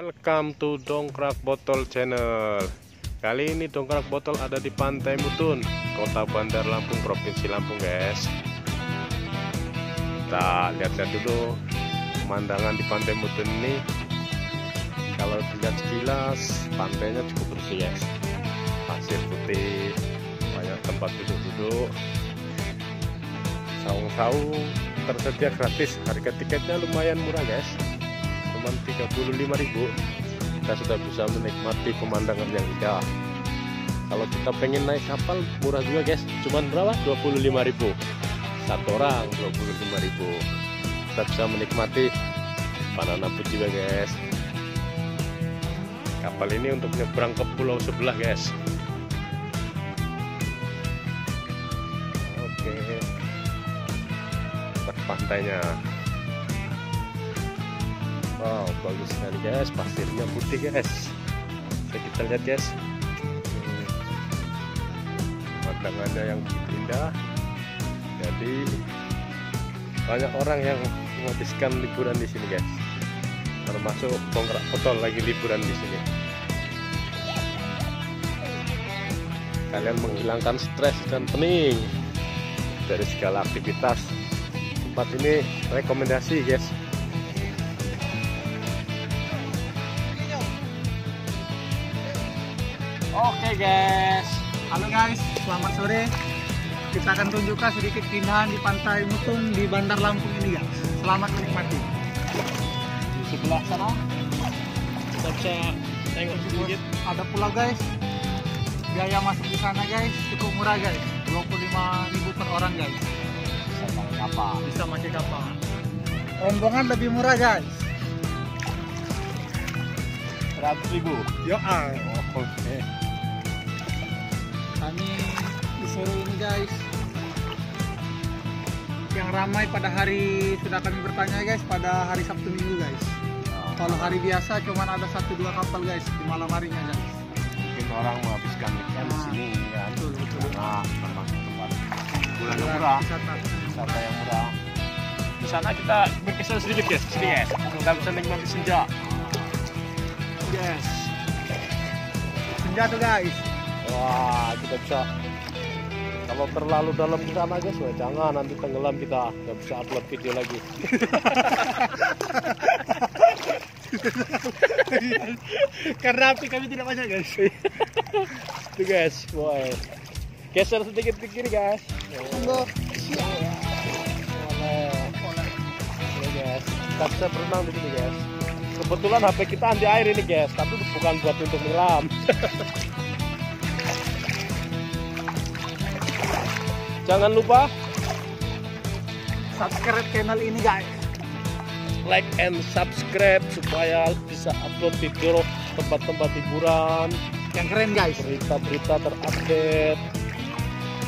Welcome to Dongkrak Botol Channel. Kali ini Dongkrak Botol ada di Pantai Mutun Kota Bandar Lampung, Provinsi Lampung guys. Kita lihat-lihat dulu Pemandangan di Pantai Mutun ini. Kalau dilihat sekilas Pantainya cukup bersih guys. Pasir putih Banyak tempat duduk-duduk. Saung-saung tersedia gratis. Harga tiketnya lumayan murah guys cuma 35.000 kita sudah bisa menikmati pemandangan yang indah. Kalau kita pengen naik kapal murah juga guys. Cuman berapa? 25.000 satu orang 25.000 kita bisa menikmati banana boat juga guys. Kapal ini untuk nyebrang ke pulau sebelah guys. Oke. Pantainya Wow, bagus sekali guys, pasirnya putih guys. Bisa kita lihat guys. Pemandangannya yang indah. Jadi banyak orang yang menghabiskan liburan di sini guys. Termasuk penggerak botol lagi liburan di sini. Kalian menghilangkan stres dan pening dari segala aktivitas. Tempat ini rekomendasi guys. Oke guys, halo guys, selamat sore. Kita akan tunjukkan sedikit keindahan di Pantai Mutun di Bandar Lampung ini guys. Selamat menikmati. Di sebelah sana Kita bisa tengok sedikit. ada pula guys. Biaya masuk di sana guys cukup murah guys, 25.000 per orang guys. Bisa pakai kapal. Bisa pakai kapal. Rombongan lebih murah guys. 100 ribu. Yo ah. Oh, Oke. Kami di sore ini guys yang ramai pada hari sudah kami bertanya guys pada hari Sabtu Minggu guys. Kalau hari biasa cuma ada satu dua kapal guys di malam harinya guys. mungkin orang menghabiskan weekend di Nah, sini kan. Betul betul. Nah, termasuk tempat bulan yang murah, wisata. wisata yang murah. Di sana kita berkesan sedikit guys, sini guys. Kita bisa nikmati senja. Yes. Senja tuh guys. Wah, kita bisa kalau terlalu dalam di sana guys, wah jangan nanti tenggelam kita, nggak bisa upload video lagi. Karena api kami tidak banyak guys. Itu guys, boy. Geser sedikit ke kiri guys. Boleh. Boleh guys. Kita bisa berenang di sini guys. Kebetulan HP kita anti air ini guys, tapi bukan buat untuk menyelam. Jangan lupa Subscribe channel ini guys. like and subscribe supaya bisa upload video tempat-tempat hiburan, Yang keren guys. berita-berita terupdate.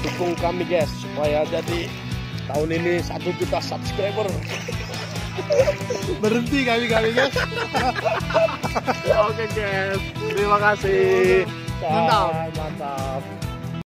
Dukung kami guys supaya jadi tahun ini satu juta subscriber. Berhenti kami kami guys. Oke guys, terima kasih. Mantap. Mantap.